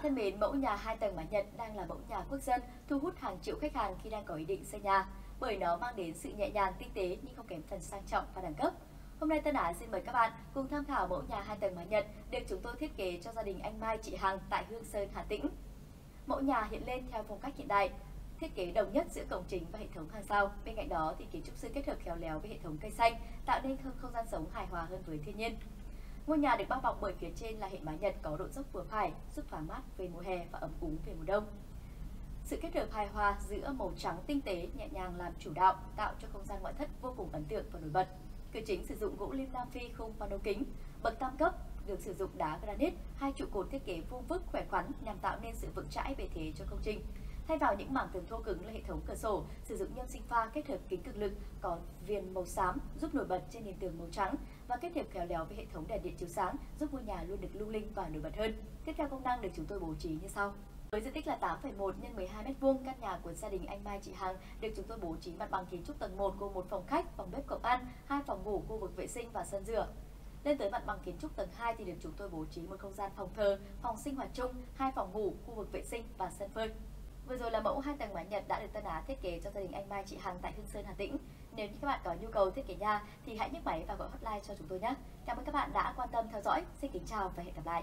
bạn thân mến, mẫu nhà 2 tầng mái Nhật đang là mẫu nhà quốc dân thu hút hàng triệu khách hàng khi đang có ý định xây nhà bởi nó mang đến sự nhẹ nhàng, tinh tế nhưng không kém phần sang trọng và đẳng cấp. Hôm nay Tân Á xin mời các bạn cùng tham khảo mẫu nhà 2 tầng mái Nhật được chúng tôi thiết kế cho gia đình anh Mai chị Hằng tại Hương Sơn, Hà Tĩnh. Mẫu nhà hiện lên theo phong cách hiện đại, thiết kế đồng nhất giữa cổng chính và hệ thống hàng rào. Bên cạnh đó thì kiến trúc sư kết hợp khéo léo với hệ thống cây xanh tạo nên không không gian sống hài hòa hơn với thiên nhiên. Ngôi nhà được bao bọc bởi phía trên là hệ mái Nhật có độ dốc vừa phải, giúp thoáng mát về mùa hè và ấm cúng về mùa đông. Sự kết hợp hài hòa giữa màu trắng tinh tế nhẹ nhàng làm chủ đạo, tạo cho không gian ngoại thất vô cùng ấn tượng và nổi bật. Cửa chính sử dụng gỗ lim Nam Phi khung pano kính, bậc tam cấp được sử dụng đá granite, hai trụ cột thiết kế vuông vức khỏe khoắn nhằm tạo nên sự vững chãi bề thế cho công trình. Thay vào những mảng tường thô cứng là hệ thống cửa sổ, sử dụng nhôm sinh pha kết hợp kính cực lực có viền màu xám giúp nổi bật trên nền tường màu trắng và kết hợp khéo léo với hệ thống đèn điện chiếu sáng giúp ngôi nhà luôn được lung linh và nổi bật hơn. Tiếp theo công năng được chúng tôi bố trí như sau. Với diện tích là 8,1 x 12 m2, căn nhà của gia đình anh Mai chị Hằng được chúng tôi bố trí mặt bằng kiến trúc tầng 1 gồm một phòng khách, phòng bếp cộng ăn, hai phòng ngủ, khu vực vệ sinh và sân rửa. Lên tới mặt bằng kiến trúc tầng 2 thì được chúng tôi bố trí một không gian phòng thờ, phòng sinh hoạt chung, hai phòng ngủ, khu vực vệ sinh và sân phơi. Vừa rồi là mẫu hai tầng mái Nhật đã được Tân Á thiết kế cho gia đình anh Mai chị Hằng tại Hương Sơn, Hà Tĩnh. Nếu như các bạn có nhu cầu thiết kế nhà thì hãy nhấc máy và gọi hotline cho chúng tôi nhé. Cảm ơn các bạn đã quan tâm theo dõi. Xin kính chào và hẹn gặp lại.